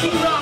Keep going.